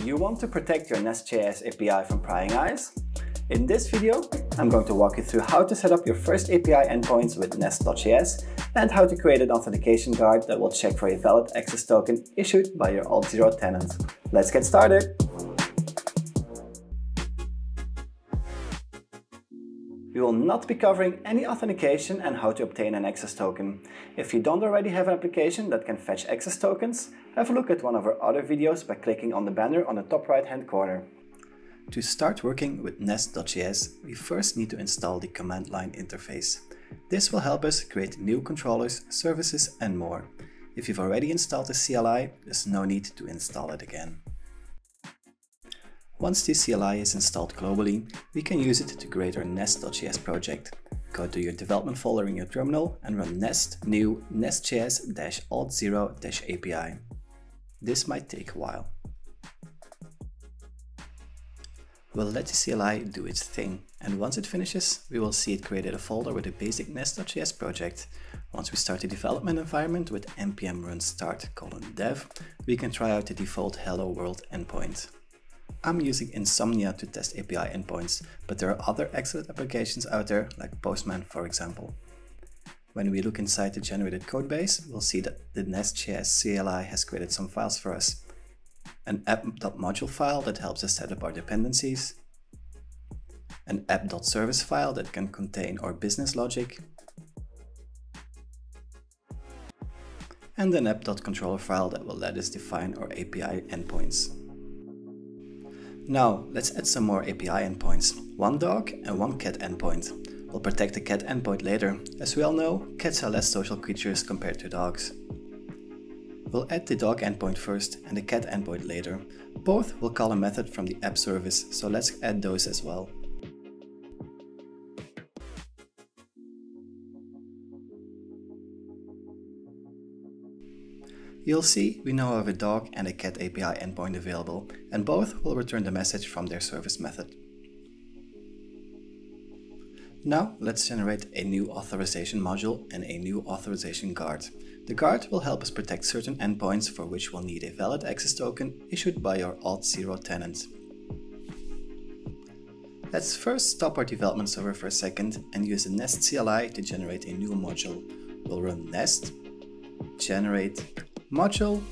Do you want to protect your Nest.js API from prying eyes? In this video, I'm going to walk you through how to set up your first API endpoints with Nest.js and how to create an authentication guard that will check for a valid access token issued by your Auth0 tenant. Let's get started! We will not be covering any authentication and how to obtain an access token. If you don't already have an application that can fetch access tokens, have a look at one of our other videos by clicking on the banner on the top right hand corner. To start working with Nest.js, we first need to install the command line interface. This will help us create new controllers, services and more. If you've already installed the CLI, there's no need to install it again. Once the CLI is installed globally, we can use it to create our Nest.js project. Go to your development folder in your terminal and run nest new nestjs-auth0-api. This might take a while. We'll let the CLI do its thing, and once it finishes, we will see it created a folder with a basic Nest.js project. Once we start the development environment with npm run start colon dev, we can try out the default hello world endpoint. I'm using Insomnia to test API endpoints, but there are other excellent applications out there, like Postman for example. When we look inside the generated codebase, we'll see that the Nest.js CLI has created some files for us. An app.module file that helps us set up our dependencies, an app.service file that can contain our business logic, and an app.controller file that will let us define our API endpoints. Now, let's add some more API endpoints, one dog and one cat endpoint. We'll protect the cat endpoint later. As we all know, cats are less social creatures compared to dogs. We'll add the dog endpoint first and the cat endpoint later. Both will call a method from the app service, so let's add those as well. You'll see we now have a dog and a cat API endpoint available, and both will return the message from their service method. Now let's generate a new authorization module and a new authorization guard. The guard will help us protect certain endpoints for which we'll need a valid access token issued by your Auth0 tenant. Let's first stop our development server for a second and use the Nest CLI to generate a new module. We'll run nest generate module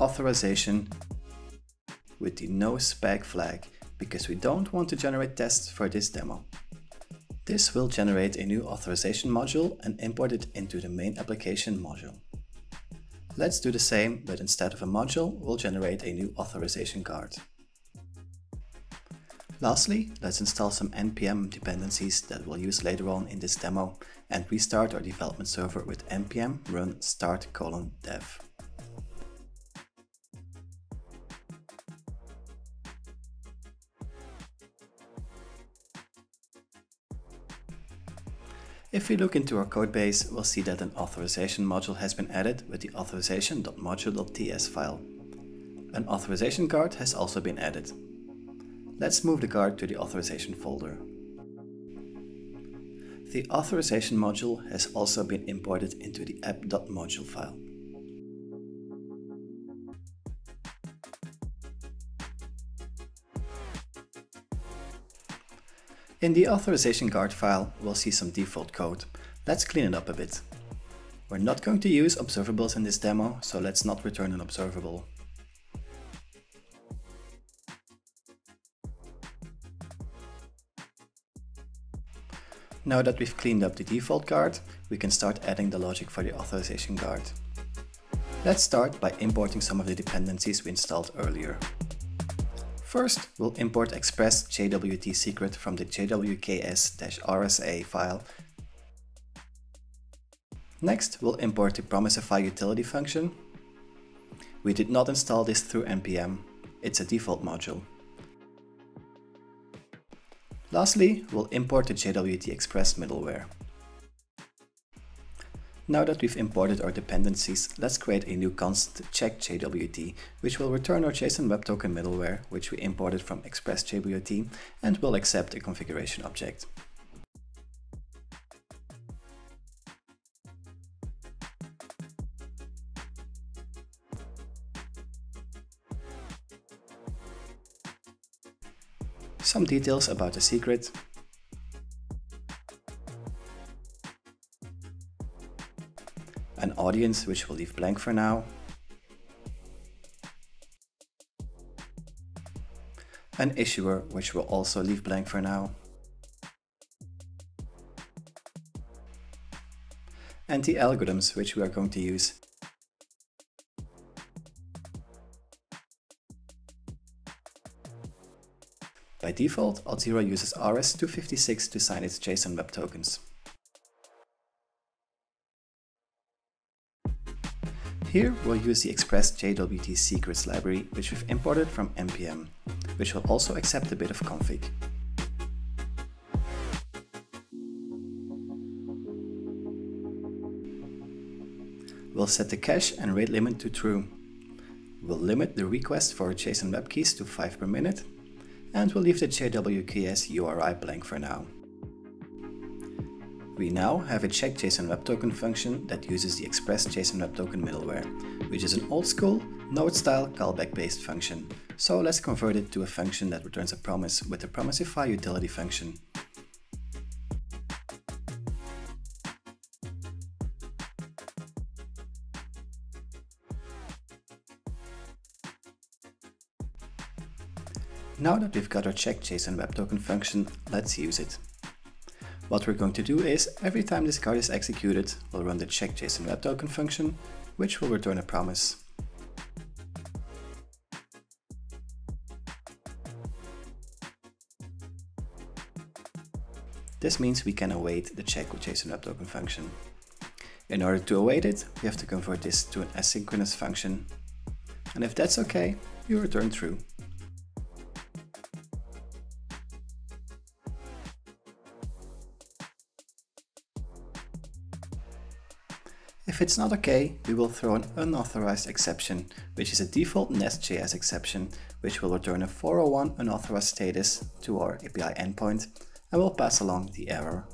authorization with the no spec flag because we don't want to generate tests for this demo. This will generate a new authorization module and import it into the main application module. Let's do the same, but instead of a module, we'll generate a new authorization guard. Lastly, let's install some npm dependencies that we'll use later on in this demo and restart our development server with npm run start colon dev. If we look into our codebase, we'll see that an authorization module has been added with the authorization.module.ts file. An authorization guard has also been added. Let's move the guard to the authorization folder. The authorization module has also been imported into the app.module file. In the authorization guard file, we'll see some default code. Let's clean it up a bit. We're not going to use observables in this demo, so let's not return an observable. Now that we've cleaned up the default guard, we can start adding the logic for the authorization guard. Let's start by importing some of the dependencies we installed earlier. First, we'll import express JWT secret from the jwks-rsa file. Next, we'll import the promisify utility function. We did not install this through npm, it's a default module. Lastly, we'll import the JWT Express middleware. Now that we've imported our dependencies, let's create a new constant check JWT, which will return our JSON Web Token middleware, which we imported from Express JWT, and will accept a configuration object. Some details about the secret, an audience which we'll leave blank for now, an issuer which we'll also leave blank for now, and the algorithms which we are going to use. By default, Auth0 uses RS-256 to sign its JSON Web Tokens. Here we'll use the Express JWT secrets library which we've imported from npm, which will also accept a bit of config. We'll set the cache and rate limit to true. We'll limit the request for JSON web keys to 5 per minute, and we'll leave the JWKS URI blank for now. We now have a check JSON Web Token function that uses the Express JSON Web Token middleware, which is an old school, node-style callback-based function. So let's convert it to a function that returns a promise with the Promisify utility function. Now that we've got our check JSON Web Token function, let's use it. What we're going to do is, every time this guard is executed, we'll run the check JSON web token function, which will return a promise. This means we can await the check JSON web token function. In order to await it, we have to convert this to an asynchronous function. And if that's okay, you return true. If it's not okay, we will throw an unauthorized exception, which is a default Nest.js exception, which will return a 401 unauthorized status to our API endpoint and will pass along the error.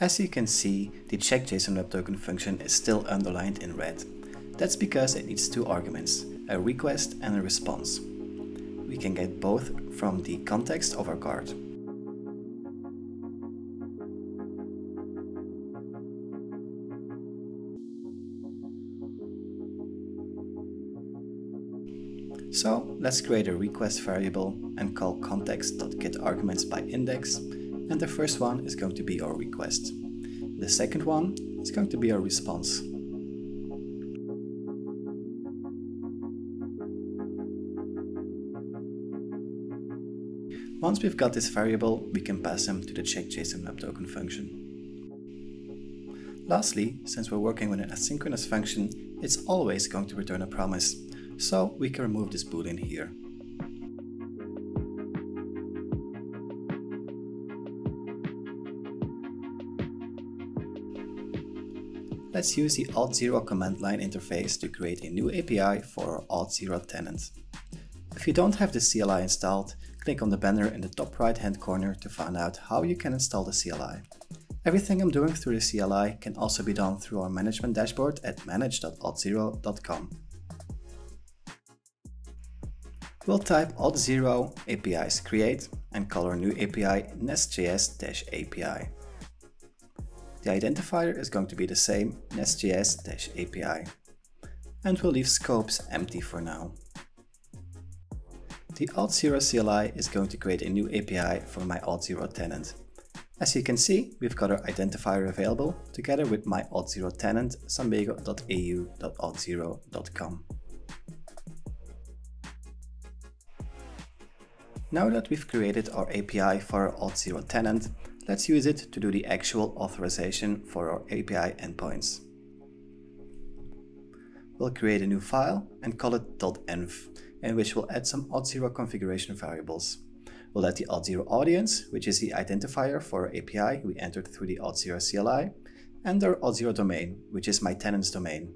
As you can see, the check.json web token function is still underlined in red. That's because it needs two arguments, a request and a response. We can get both from the context of our guard. So let's create a request variable and call context.getArgumentsByIndex and the first one is going to be our request. The second one is going to be our response. Once we've got this variable, we can pass them to the check.json web token function. Lastly, since we're working with an asynchronous function, it's always going to return a promise, so we can remove this boolean here. Let's use the Auth0 command line interface to create a new API for our Auth0 tenant. If you don't have the CLI installed, click on the banner in the top right hand corner to find out how you can install the CLI. Everything I'm doing through the CLI can also be done through our management dashboard at manage.auth0.com. We'll type auth0 APIs create and call our new API nestjs-api. The identifier is going to be the same, in nestjs-api. And we'll leave scopes empty for now. The Auth0 CLI is going to create a new API for my Auth0 tenant. As you can see, we've got our identifier available together with my Auth0 tenant sambego.au.auth0.com. Now that we've created our API for our Auth0 tenant, Let's use it to do the actual authorization for our API endpoints. We'll create a new file and call it .env, in which we'll add some Auth0 configuration variables. We'll add the Auth0 audience, which is the identifier for our API we entered through the Auth0 CLI, and our Auth0 domain, which is my tenant's domain.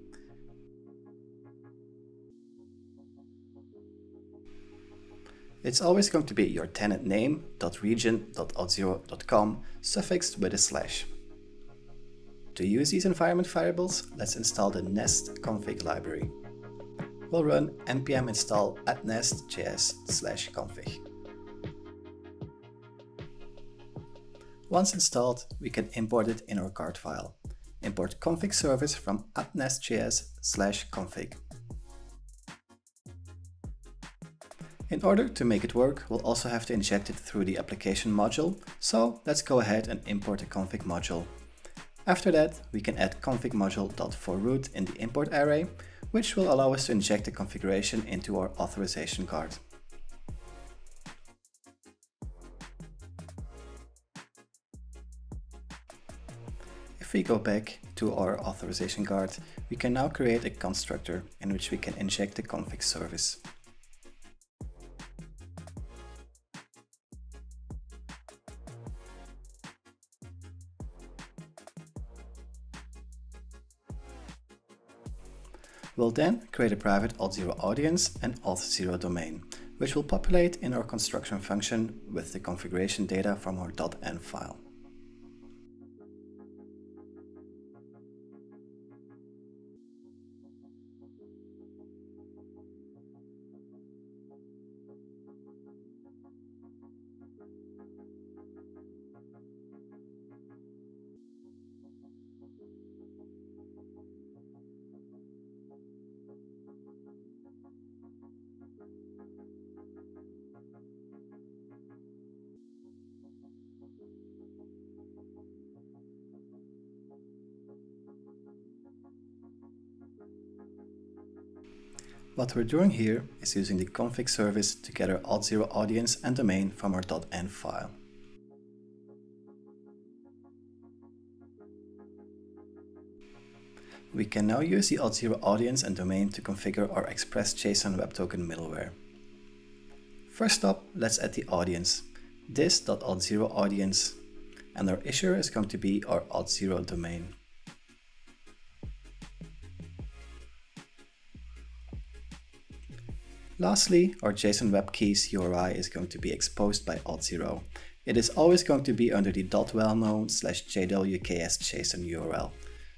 It's always going to be your tenant name .region.auth0.com suffixed with a slash. To use these environment variables, let's install the nest config library. We'll run npm install at nest.js slash config. Once installed, we can import it in our guard file. Import config service from at nest.js slash config. Order to make it work, we'll also have to inject it through the application module, so let's go ahead and import the config module. After that, we can add config module.forRoot in the import array, which will allow us to inject the configuration into our authorization guard. If we go back to our authorization guard, we can now create a constructor in which we can inject the config service. We'll then create a private auth0 audience and auth0 domain, which will populate in our construction function with the configuration data from our .env file. What we're doing here is using the config service to gather auth0 audience and domain from our .env file. We can now use the auth0 audience and domain to configure our Express JSON Web Token middleware. First up, let's add the audience, this.auth0 audience, and our issuer is going to be our auth0 domain. Lastly, our JSON Web Keys URI is going to be exposed by auth0. It is always going to be under the .wellknown slash jwks JSON URL.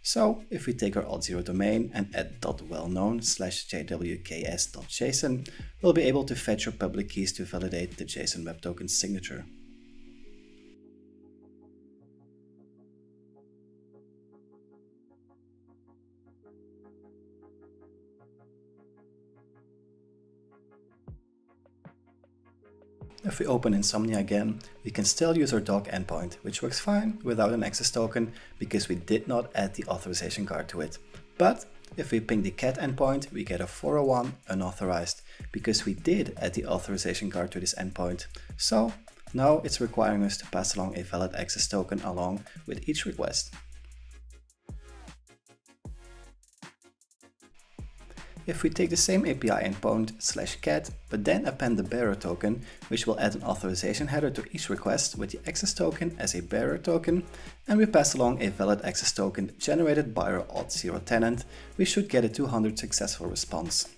So if we take our auth0 domain and add .wellknown slash jwks.json, we'll be able to fetch our public keys to validate the JSON Web Token signature. If we open Insomnia again, we can still use our dog endpoint, which works fine without an access token because we did not add the authorization guard to it. But if we ping the cat endpoint, we get a 401 unauthorized because we did add the authorization guard to this endpoint. So now it's requiring us to pass along a valid access token along with each request. If we take the same API endpoint slash cat, but then append the bearer token, which will add an authorization header to each request with the access token as a bearer token, and we pass along a valid access token generated by our auth0 tenant, we should get a 200 successful response.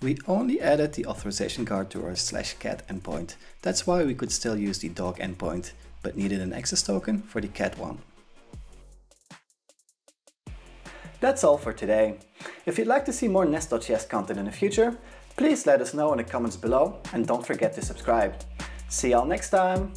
We only added the authorization guard to our slash cat endpoint. That's why we could still use the dog endpoint, but needed an access token for the cat one. That's all for today. If you'd like to see more Nest.js content in the future, please let us know in the comments below and don't forget to subscribe. See y'all next time!